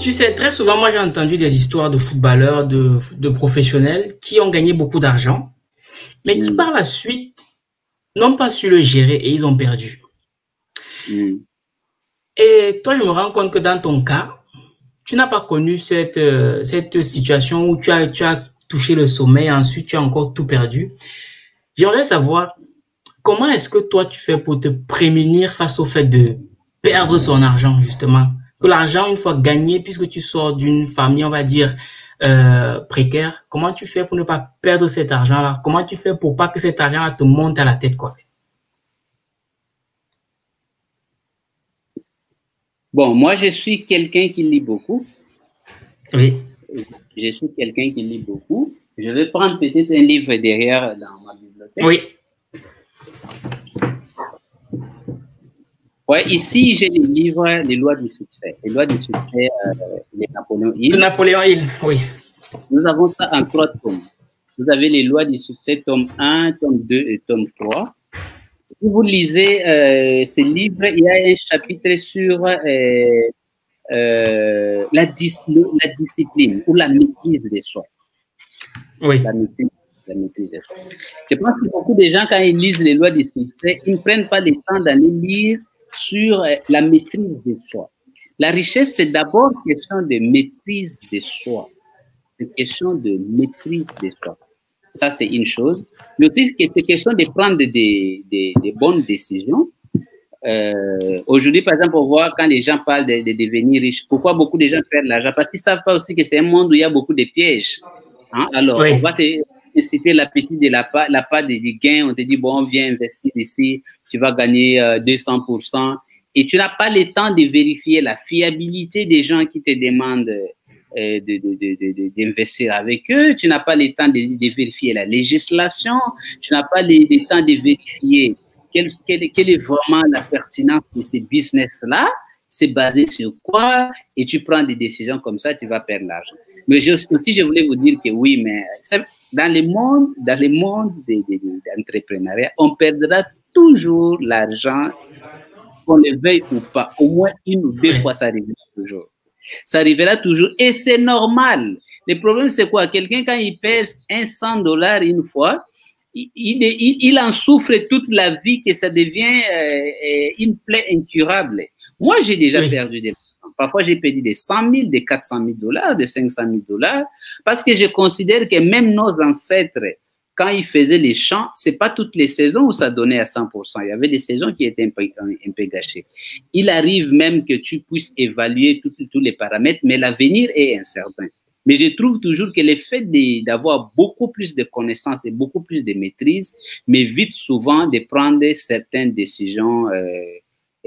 tu sais, très souvent, moi, j'ai entendu des histoires de footballeurs, de, de professionnels qui ont gagné beaucoup d'argent, mais qui Mm. par la suite n'ont pas su le gérer et ils ont perdu. Mm. Et toi, je me rends compte que dans ton cas, tu n'as pas connu cette, euh, cette situation où tu as, tu as touché le sommet et ensuite tu as encore tout perdu. J'aimerais savoir comment est-ce que toi tu fais pour te prémunir face au fait de perdre son argent, justement? Que l'argent, une fois gagné, puisque tu sors d'une famille, on va dire, euh, précaire, comment tu fais pour ne pas perdre cet argent-là? Comment tu fais pour pas que cet argent-là te monte à la tête, quoi? Bon, moi, je suis quelqu'un qui lit beaucoup. Oui. Je suis quelqu'un qui lit beaucoup. Je vais prendre peut-être un livre derrière dans ma bibliothèque. Oui. Ouais, ici, j'ai les livres Les lois du succès. Les lois du succès, euh, les Napoléon Hill. De Napoléon Hill, oui. Nous avons ça en trois tomes. Vous avez les lois du succès, tome 1, tome 2 et tome 3. Si vous lisez euh, ces livres, il y a un chapitre sur euh, euh, la, dis- la discipline ou la maîtrise des soi. Oui. La maîtrise, la maîtrise des soi. Je pense que beaucoup de gens, quand ils lisent les lois du succès, ils ne prennent pas le temps d'aller lire sur euh, la maîtrise de soi. La richesse, c'est d'abord question de maîtrise de soi. C'est question de maîtrise de soi. Ça, c'est une chose. Mais aussi, c'est question de prendre des, des, des bonnes décisions. Euh, Aujourd'hui, par exemple, on voit quand les gens parlent de, de devenir riches, pourquoi beaucoup de gens perdent l'argent? Parce qu'ils ne savent pas aussi que c'est un monde où il y a beaucoup de pièges. Hein? Alors, Oui. on va te, citer l'appétit de la part, la part des, gains. On te dit, bon, viens investir ici, tu vas gagner euh, 200%. Et tu n'as pas le temps de vérifier la fiabilité des gens qui te demandent euh, d'investir avec eux. Tu n'as pas le temps de, vérifier la législation. Tu n'as pas le, temps de vérifier quelle, quelle, quelle est vraiment la pertinence de ces business-là. C'est basé sur quoi? Et tu prends des décisions comme ça, tu vas perdre l'argent. Mais je- aussi, je voulais vous dire que oui, mais dans le monde, dans le monde de, de- de- d'entrepreneuriat, on perdra toujours l'argent, qu'on le veuille ou pas. Au moins une ou deux fois, ça arrivera toujours. Ça arrivera toujours et c'est normal. Le problème, c'est quoi? Quelqu'un, quand il perd un 100 dollars une fois, il, il, il- il en souffre toute la vie que ça devient euh, euh, une plaie incurable. Moi, j'ai déjà Oui. perdu des Parfois, j'ai perdu des 100 000, des 400 000 dollars, des 500 000 dollars, parce que je considère que même nos ancêtres, quand ils faisaient les champs, c'est pas toutes les saisons où ça donnait à 100%. Il y avait des saisons qui étaient un peu, gâchées. Il arrive même que tu puisses évaluer tous les paramètres, mais l'avenir est incertain. Mais je trouve toujours que le fait d'avoir beaucoup plus de connaissances et beaucoup plus de maîtrise m'évite souvent de prendre certaines décisions euh,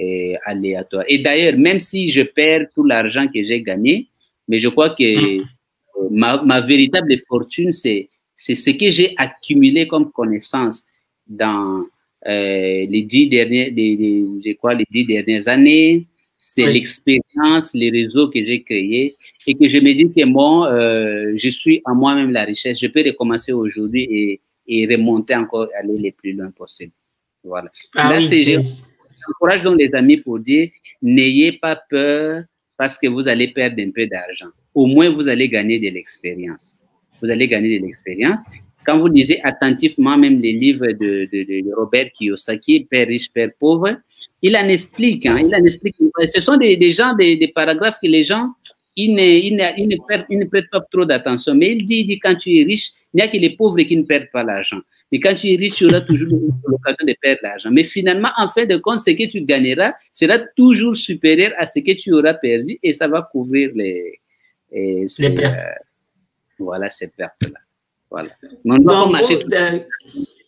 euh, aléatoires. Et d'ailleurs, même si je perds tout l'argent que j'ai gagné, mais je crois que euh, ma, ma véritable fortune, c'est ce que j'ai accumulé comme connaissance dans euh, les dix dernières, les, les- je crois, les dix dernières années. C'est Oui. l'expérience, les réseaux que j'ai créés et que je me dis que moi, euh, je suis en moi-même la richesse. Je peux recommencer aujourd'hui et, et remonter encore, aller le plus loin possible. Voilà. Ah Là, oui, c'est- J'encourage donc les amis pour dire n'ayez pas peur parce que vous allez perdre un peu d'argent. Au moins, vous allez gagner de l'expérience. Vous allez gagner de l'expérience. Quand vous lisez attentivement même les livres de, Robert Kiyosaki, Père riche, Père pauvre, il en explique. Hein, il en explique. Ce sont des, des gens, des, des paragraphes que les gens, ils ne, ils ne, perdent, ils ne prêtent pas trop d'attention. Mais il dit, il dit, quand tu es riche, il n'y a que les pauvres qui ne perdent pas l'argent. Mais quand tu es riche, tu auras toujours l'occasion de perdre l'argent. Mais finalement, en fin de compte, ce que tu gagneras sera toujours supérieur à ce que tu auras perdu et ça va couvrir les, ces, pertes. euh, voilà, ces pertes-là. Voilà. Mais on doit marcher tout euh,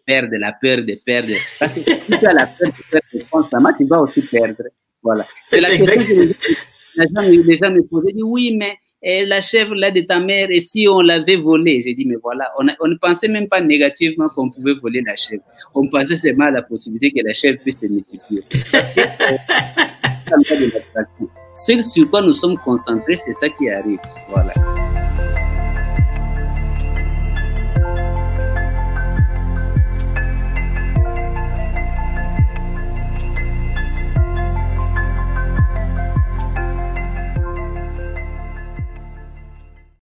perdre, la peur de perdre. Parce que si tu as la peur de perdre constamment, tu vas aussi perdre. Voilà. C'est la question exact. que les gens, me posaient. Oui, mais eh, la chèvre là de ta mère, et si on l'avait volée? J'ai dit, mais voilà, on, a- on ne pensait même pas négativement qu'on pouvait voler la chèvre. On pensait seulement à la possibilité que la chèvre puisse se multiplier. Parce que, euh, ça me fait de l'attraction. Ce sur quoi nous sommes concentrés, c'est ça qui arrive. Voilà.